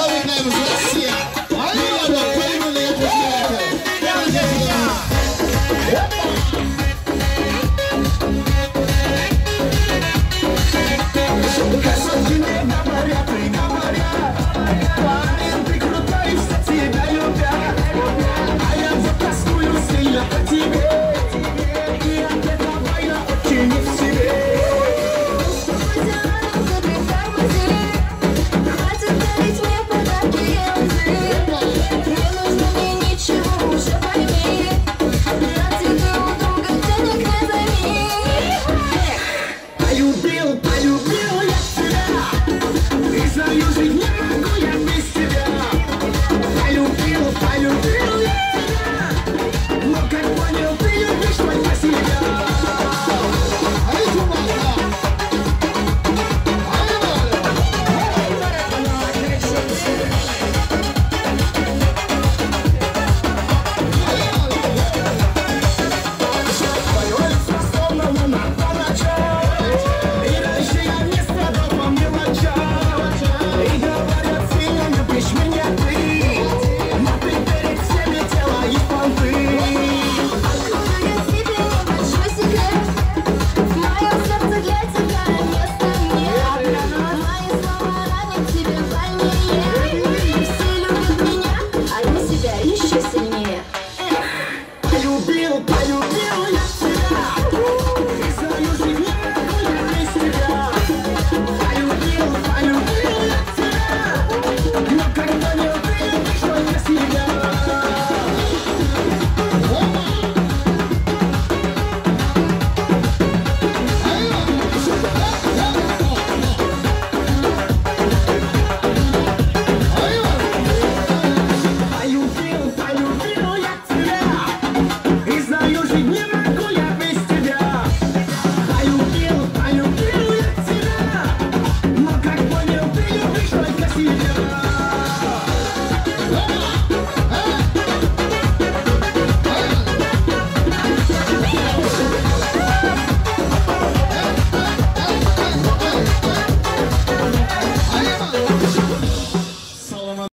Славик, наверное, за.